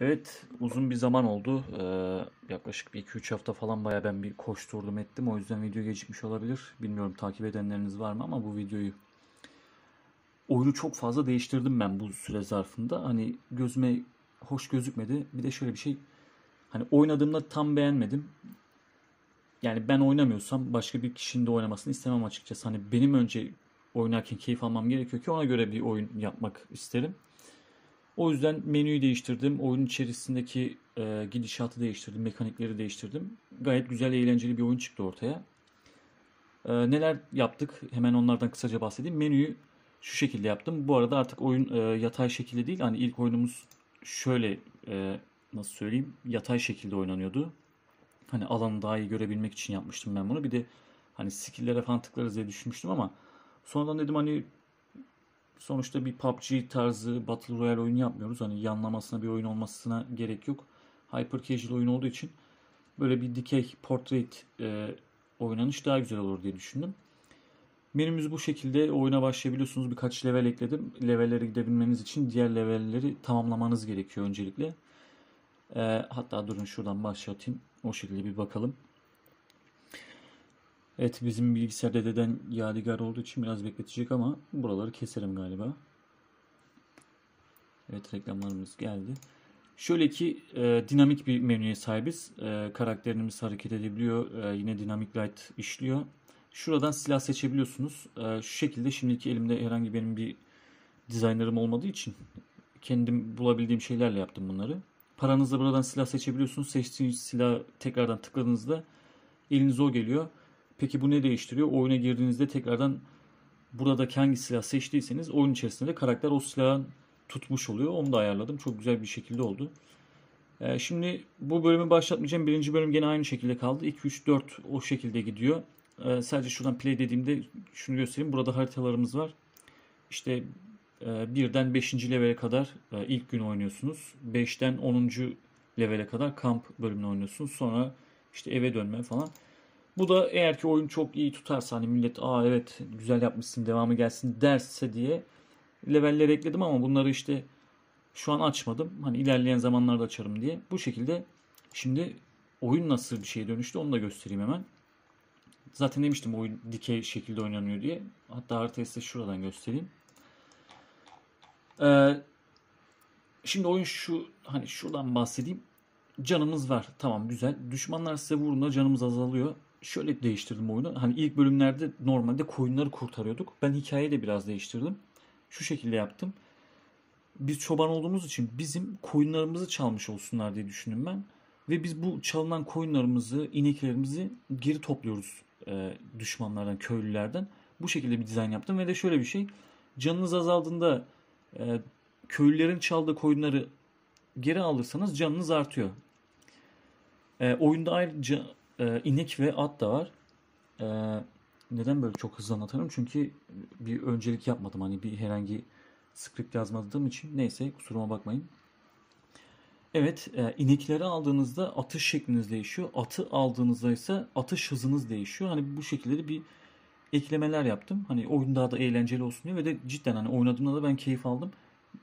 Evet, uzun bir zaman oldu. Ee, yaklaşık bir 2-3 hafta falan baya ben bir koşturdum ettim. O yüzden video gecikmiş olabilir. Bilmiyorum takip edenleriniz var mı ama bu videoyu oyunu çok fazla değiştirdim ben bu süre zarfında. Hani gözüme hoş gözükmedi. Bir de şöyle bir şey. Hani oynadığımda tam beğenmedim. Yani ben oynamıyorsam başka bir kişinin de oynamasını istemem açıkçası. Hani benim önce oynarken keyif almam gerekiyor ki ona göre bir oyun yapmak isterim. O yüzden menüyü değiştirdim. Oyun içerisindeki e, gidişatı değiştirdim. Mekanikleri değiştirdim. Gayet güzel, eğlenceli bir oyun çıktı ortaya. E, neler yaptık? Hemen onlardan kısaca bahsedeyim. Menüyü şu şekilde yaptım. Bu arada artık oyun e, yatay şekilde değil. Hani ilk oyunumuz şöyle e, nasıl söyleyeyim? Yatay şekilde oynanıyordu. Hani alanı daha iyi görebilmek için yapmıştım ben bunu. Bir de hani skill'lere falan tıklarız diye düşünmüştüm ama sonradan dedim hani sonuçta bir PUBG tarzı Battle Royale oyunu yapmıyoruz. Hani yanlamasına bir oyun olmasına gerek yok. Hyper casual oyun olduğu için böyle bir dikey portrait e, oynanış daha güzel olur diye düşündüm. Menümüz bu şekilde oyuna başlayabiliyorsunuz. Birkaç level ekledim. Levellere gidebilmeniz için diğer levelleri tamamlamanız gerekiyor öncelikle. E, hatta durun şuradan başlatayım. O şekilde bir bakalım. Evet bizim bilgisayar dededen yadigar olduğu için biraz bekletecek ama buraları keserim galiba. Evet reklamlarımız geldi. Şöyle ki e, dinamik bir menüye sahibiz. E, karakterimiz hareket edebiliyor. E, yine dinamik light işliyor. Şuradan silah seçebiliyorsunuz. E, şu şekilde şimdiki elimde herhangi benim bir designerım olmadığı için kendim bulabildiğim şeylerle yaptım bunları. Paranızla buradan silah seçebiliyorsunuz. Seçtiğiniz silah tekrardan tıkladığınızda elinize o geliyor. Peki bu ne değiştiriyor? Oyuna girdiğinizde tekrardan buradaki hangi silah seçtiyseniz oyun içerisinde karakter o silahın tutmuş oluyor. Onu da ayarladım. Çok güzel bir şekilde oldu. Ee, şimdi bu bölümü başlatmayacağım. Birinci bölüm gene aynı şekilde kaldı. 2, 3, 4 o şekilde gidiyor. Ee, sadece şuradan play dediğimde şunu göstereyim. Burada haritalarımız var. İşte e, birden 5. levele kadar e, ilk gün oynuyorsunuz. 5'ten 10. levele kadar kamp bölümünü oynuyorsunuz. Sonra işte eve dönme falan. Bu da eğer ki oyun çok iyi tutarsa hani millet aa evet güzel yapmışsın devamı gelsin derse diye levelleri ekledim ama bunları işte şu an açmadım. Hani ilerleyen zamanlarda açarım diye. Bu şekilde şimdi oyun nasıl bir şeye dönüştü onu da göstereyim hemen. Zaten demiştim oyun dikey şekilde oynanıyor diye. Hatta haritayı şuradan göstereyim. Ee, şimdi oyun şu hani şuradan bahsedeyim. Canımız var. Tamam güzel. Düşmanlar size vurduğunda canımız azalıyor şöyle değiştirdim oyunu. Hani ilk bölümlerde normalde koyunları kurtarıyorduk. Ben hikayeyi de biraz değiştirdim. Şu şekilde yaptım. Biz çoban olduğumuz için bizim koyunlarımızı çalmış olsunlar diye düşündüm ben. Ve biz bu çalınan koyunlarımızı, ineklerimizi geri topluyoruz e, düşmanlardan, köylülerden. Bu şekilde bir dizayn yaptım ve de şöyle bir şey. Canınız azaldığında e, köylülerin çaldığı koyunları geri alırsanız canınız artıyor. E, oyunda ayrıca e, inek ve at da var. E, neden böyle çok hızlı anlatıyorum? Çünkü bir öncelik yapmadım. Hani bir herhangi script yazmadığım için. Neyse kusuruma bakmayın. Evet e, inekleri aldığınızda atış şekliniz değişiyor. Atı aldığınızda ise atış hızınız değişiyor. Hani bu şekilde bir eklemeler yaptım. Hani oyun daha da eğlenceli olsun diye ve de cidden hani oynadığımda da ben keyif aldım.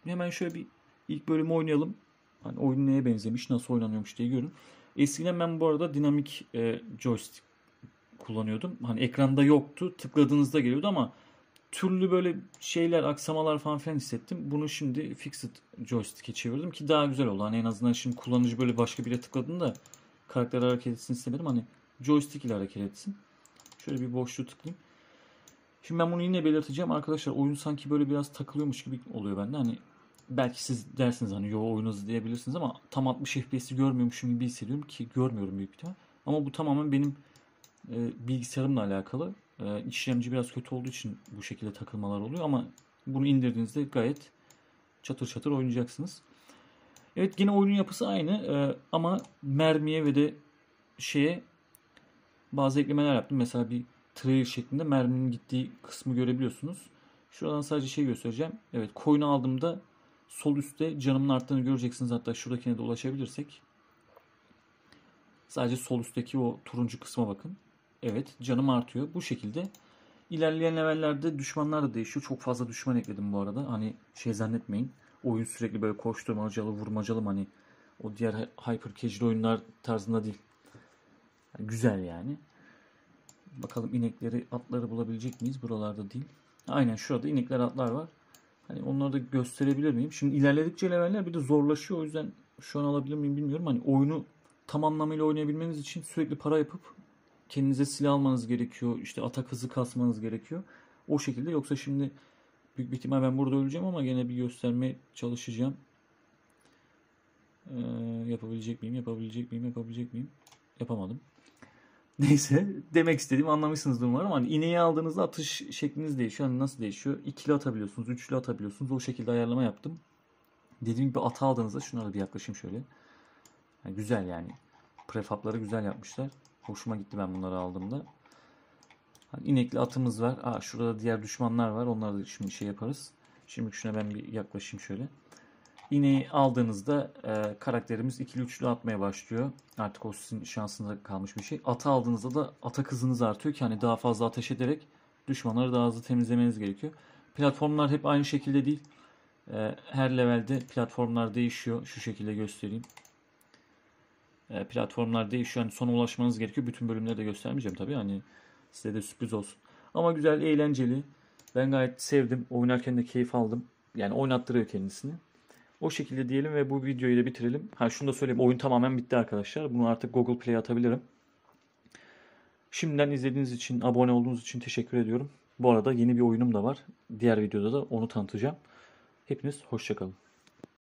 Hemen şöyle bir ilk bölümü oynayalım. Hani oyun neye benzemiş, nasıl oynanıyormuş diye görün. Eskiden ben bu arada dinamik e, joystick kullanıyordum. Hani ekranda yoktu. Tıkladığınızda geliyordu ama türlü böyle şeyler, aksamalar falan filan hissettim. Bunu şimdi fixed joystick'e çevirdim ki daha güzel oldu. Hani en azından şimdi kullanıcı böyle başka bire tıkladığında karakter hareket etsin istemedim. Hani joystick ile hareket etsin. Şöyle bir boşluğu tıklayayım. Şimdi ben bunu yine belirteceğim. Arkadaşlar oyun sanki böyle biraz takılıyormuş gibi oluyor bende. Hani belki siz dersiniz hani yo oyun hızlı diyebilirsiniz ama tam 60 FPS'i görmüyormuşum gibi hissediyorum ki görmüyorum büyük ihtimal. Ama bu tamamen benim e, bilgisayarımla alakalı. E, işlemci biraz kötü olduğu için bu şekilde takılmalar oluyor ama bunu indirdiğinizde gayet çatır çatır oynayacaksınız. Evet yine oyunun yapısı aynı e, ama mermiye ve de şeye bazı eklemeler yaptım. Mesela bir trail şeklinde merminin gittiği kısmı görebiliyorsunuz. Şuradan sadece şey göstereceğim. Evet coin'i aldığımda Sol üstte canımın arttığını göreceksiniz. Hatta şuradakine de ulaşabilirsek. Sadece sol üstteki o turuncu kısma bakın. Evet canım artıyor. Bu şekilde ilerleyen levellerde düşmanlar da değişiyor. Çok fazla düşman ekledim bu arada. Hani şey zannetmeyin. Oyun sürekli böyle koşturmacalı, vurmacalı hani O diğer hyper casual oyunlar tarzında değil. Yani güzel yani. Bakalım inekleri, atları bulabilecek miyiz? Buralarda değil. Aynen şurada inekler, atlar var. Hani onları da gösterebilir miyim? Şimdi ilerledikçe leveller bir de zorlaşıyor. O yüzden şu an alabilir miyim bilmiyorum. Hani oyunu tam anlamıyla oynayabilmeniz için sürekli para yapıp kendinize silah almanız gerekiyor. İşte atak hızı kasmanız gerekiyor. O şekilde yoksa şimdi büyük bir ihtimal ben burada öleceğim ama gene bir göstermeye çalışacağım. Ee, yapabilecek miyim? Yapabilecek miyim? Yapabilecek miyim? Yapamadım. Neyse demek istediğimi anlamışsınızdır umarım. Hani ineği aldığınızda atış şekliniz değişiyor. Hani nasıl değişiyor? İkili atabiliyorsunuz, üçlü atabiliyorsunuz. O şekilde ayarlama yaptım. Dediğim gibi atı aldığınızda şunlara bir yaklaşayım şöyle. Yani güzel yani. Prefabları güzel yapmışlar. Hoşuma gitti ben bunları aldığımda. Hani inekli atımız var. Aa, şurada diğer düşmanlar var. Onları da şimdi şey yaparız. Şimdi şuna ben bir yaklaşayım şöyle. İneği aldığınızda e, karakterimiz ikili üçlü atmaya başlıyor. Artık o sizin şansınıza kalmış bir şey. Atı aldığınızda da atak hızınız artıyor ki hani daha fazla ateş ederek düşmanları daha hızlı temizlemeniz gerekiyor. Platformlar hep aynı şekilde değil. E, her levelde platformlar değişiyor. Şu şekilde göstereyim. E, platformlar değişiyor. Yani sona ulaşmanız gerekiyor. Bütün bölümleri de göstermeyeceğim tabii. Hani size de sürpriz olsun. Ama güzel, eğlenceli. Ben gayet sevdim. Oynarken de keyif aldım. Yani oynattırıyor kendisini. O şekilde diyelim ve bu videoyu da bitirelim. Ha şunu da söyleyeyim. Oyun tamamen bitti arkadaşlar. Bunu artık Google Play'e atabilirim. Şimdiden izlediğiniz için, abone olduğunuz için teşekkür ediyorum. Bu arada yeni bir oyunum da var. Diğer videoda da onu tanıtacağım. Hepiniz hoşçakalın.